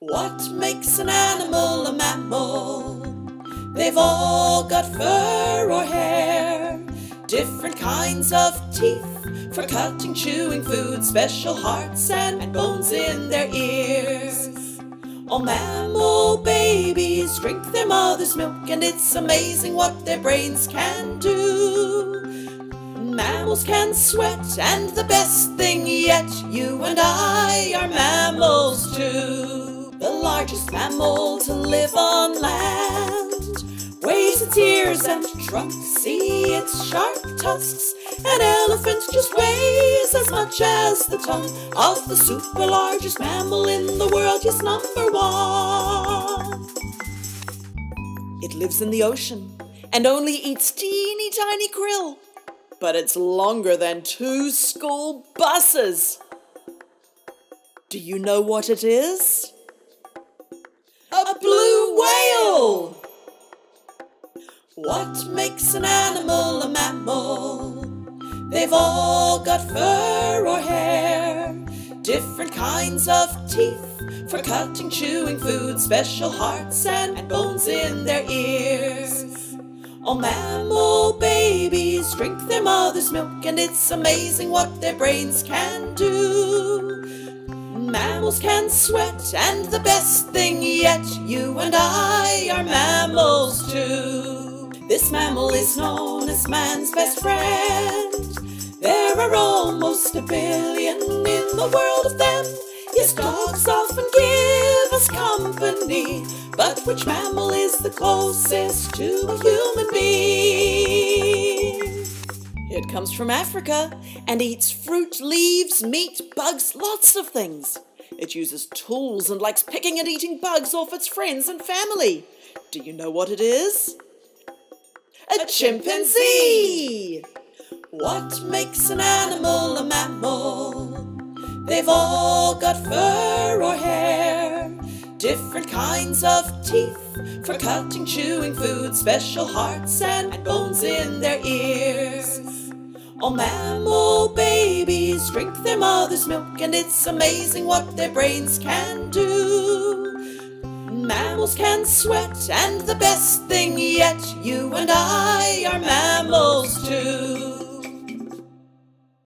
What makes an animal a mammal? They've all got fur or hair, different kinds of teeth for cutting, chewing food, special hearts and bones in their ears. All mammal babies drink their mother's milk, and it's amazing what their brains can do. Mammals can sweat, and the best thing yet, you and I are mammals mammal to live on land waves its ears and trunk, see its sharp tusks. An elephant just weighs as much as the tongue of the super largest mammal in the world, yes, number one. It lives in the ocean and only eats teeny tiny krill but it's longer than two school buses. Do you know what it is? Whale! What makes an animal a mammal? They've all got fur or hair, different kinds of teeth for cutting, chewing food, special hearts and bones in their ears. All mammal babies drink their mother's milk, and it's amazing what their brains can do. Mammals can sweat, and the best thing yet, you and I are mammals too. This mammal is known as man's best friend. There are almost a billion in the world of them. Yes, dogs often give us company, but which mammal is the closest to a human being? It comes from Africa and eats fruit, leaves, meat, bugs, lots of things. It uses tools and likes picking and eating bugs off its friends and family. Do you know what it is? A chimpanzee! What makes an animal a mammal? They've all got fur or hair, different kinds of teeth for cutting, chewing food, special hearts and bones in their ears. All mammal babies drink their mother's milk, and it's amazing what their brains can do. Mammals can sweat, and the best thing yet, you and I are mammals.